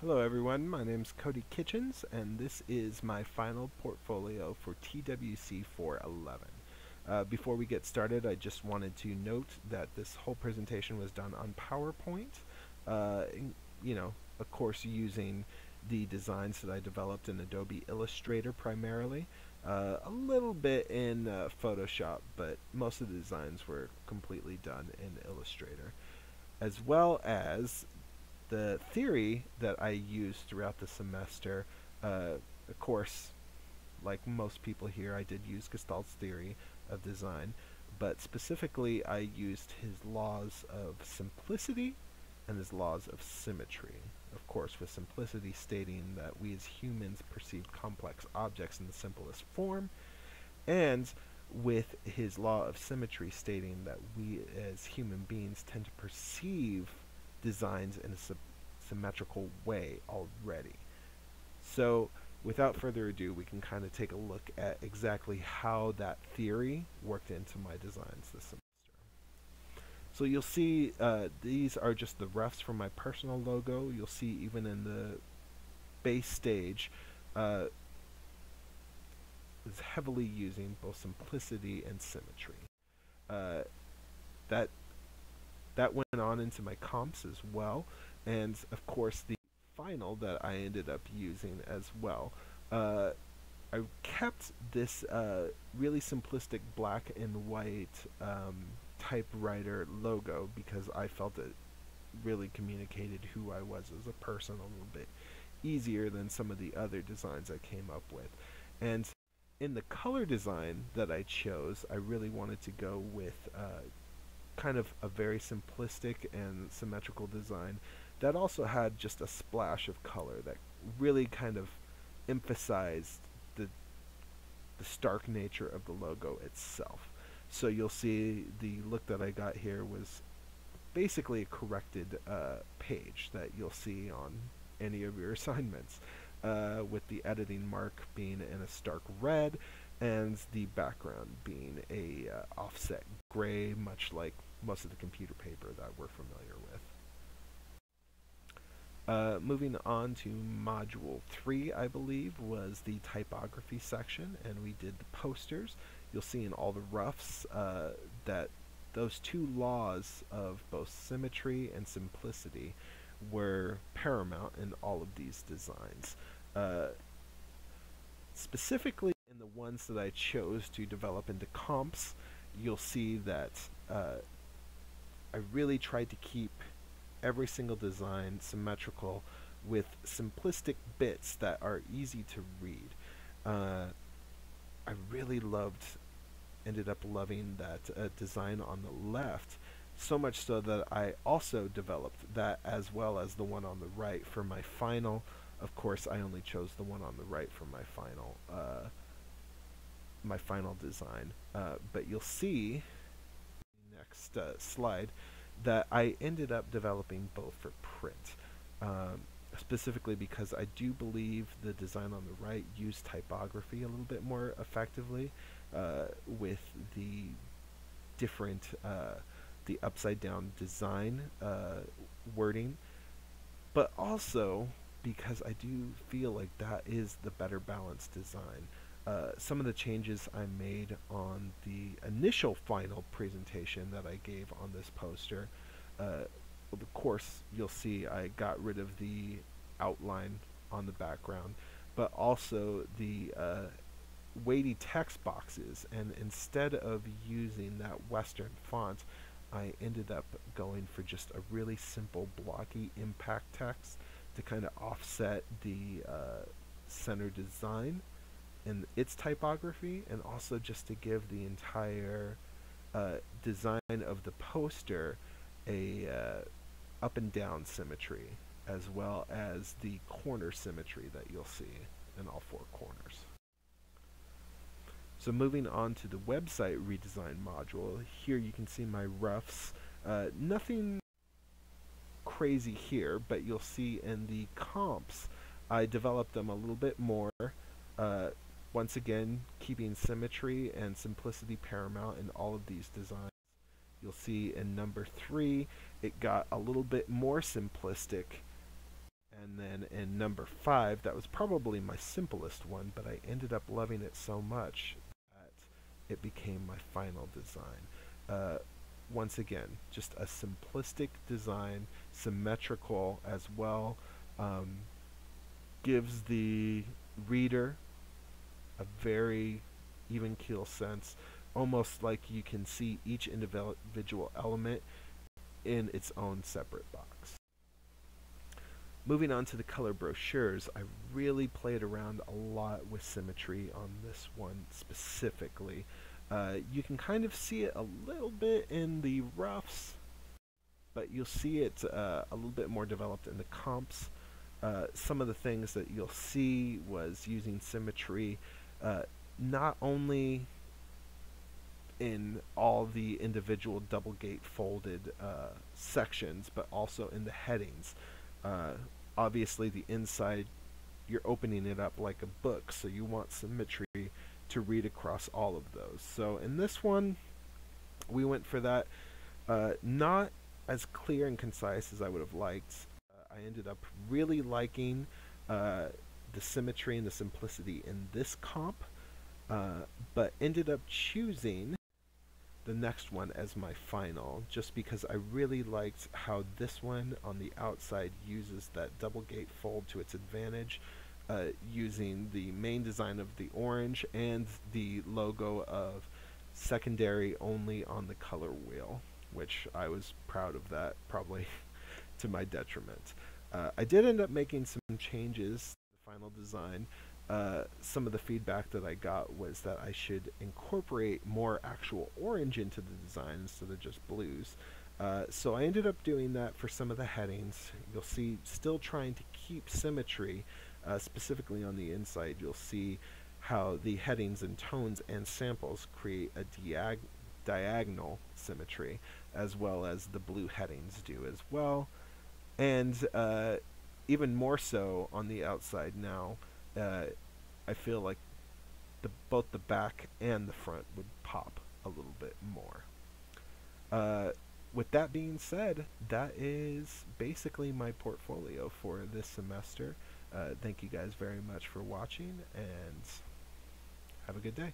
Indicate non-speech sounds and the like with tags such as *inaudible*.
Hello everyone, my name is Cody Kitchens and this is my final portfolio for TWC 411. Uh, before we get started I just wanted to note that this whole presentation was done on PowerPoint, uh, you know, of course using the designs that I developed in Adobe Illustrator primarily, uh, a little bit in uh, Photoshop, but most of the designs were completely done in Illustrator. As well as the theory that I used throughout the semester, uh, of course, like most people here, I did use Gestalt's theory of design, but specifically I used his laws of simplicity and his laws of symmetry. Of course, with simplicity stating that we as humans perceive complex objects in the simplest form, and with his law of symmetry stating that we as human beings tend to perceive designs in a symmetrical way already. So without further ado, we can kind of take a look at exactly how that theory worked into my designs this semester. So you'll see uh, these are just the roughs from my personal logo. You'll see even in the base stage uh, is heavily using both simplicity and symmetry. Uh, that that went on into my comps as well, and of course the final that I ended up using as well. Uh, I kept this uh, really simplistic black and white um, typewriter logo because I felt it really communicated who I was as a person a little bit easier than some of the other designs I came up with. And in the color design that I chose, I really wanted to go with uh, kind of a very simplistic and symmetrical design that also had just a splash of color that really kind of emphasized the the stark nature of the logo itself. So you'll see the look that I got here was basically a corrected uh, page that you'll see on any of your *laughs* assignments uh, with the editing mark being in a stark red and the background being a uh, offset gray, much like most of the computer paper that we're familiar with. Uh, moving on to module 3, I believe, was the typography section, and we did the posters. You'll see in all the roughs uh, that those two laws of both symmetry and simplicity were paramount in all of these designs. Uh, specifically ones that I chose to develop into comps, you'll see that uh, I really tried to keep every single design symmetrical with simplistic bits that are easy to read. Uh, I really loved, ended up loving that uh, design on the left so much so that I also developed that as well as the one on the right for my final. Of course, I only chose the one on the right for my final uh, my final design. Uh, but you'll see next uh, slide that I ended up developing both for print. Um, specifically because I do believe the design on the right used typography a little bit more effectively uh, with the different uh, the upside down design uh, wording, but also because I do feel like that is the better balanced design. Uh, some of the changes I made on the initial final presentation that I gave on this poster, uh, of course you'll see I got rid of the outline on the background, but also the uh, weighty text boxes, and instead of using that western font, I ended up going for just a really simple blocky impact text to kind of offset the uh, center design and its typography and also just to give the entire uh, design of the poster a uh, up and down symmetry as well as the corner symmetry that you'll see in all four corners. So moving on to the website redesign module, here you can see my roughs. Uh, nothing crazy here, but you'll see in the comps, I developed them a little bit more. Uh, once again, keeping symmetry and simplicity paramount in all of these designs. You'll see in number three, it got a little bit more simplistic And then in number five, that was probably my simplest one, but I ended up loving it so much that it became my final design. Uh, once again, just a simplistic design, symmetrical as well, um, gives the reader a very even keel sense, almost like you can see each individual element in its own separate box. Moving on to the color brochures, I really played around a lot with symmetry on this one specifically. Uh, you can kind of see it a little bit in the roughs, but you'll see it uh, a little bit more developed in the comps. Uh, some of the things that you'll see was using symmetry uh, not only in all the individual double gate folded uh, sections, but also in the headings. Uh, obviously, the inside, you're opening it up like a book, so you want symmetry to read across all of those. So in this one, we went for that. Uh, not as clear and concise as I would have liked. Uh, I ended up really liking uh, the symmetry and the simplicity in this comp, uh, but ended up choosing the next one as my final just because I really liked how this one on the outside uses that double gate fold to its advantage uh, using the main design of the orange and the logo of secondary only on the color wheel which I was proud of that probably *laughs* to my detriment. Uh, I did end up making some changes final design uh, some of the feedback that I got was that I should incorporate more actual orange into the design instead of just blues. Uh, so I ended up doing that for some of the headings. You'll see still trying to keep symmetry, uh, specifically on the inside. You'll see how the headings and tones and samples create a diag diagonal symmetry, as well as the blue headings do as well. And uh, even more so on the outside now, uh, I feel like the both the back and the front would pop a little bit more. Uh, with that being said, that is basically my portfolio for this semester. Uh, thank you guys very much for watching and have a good day.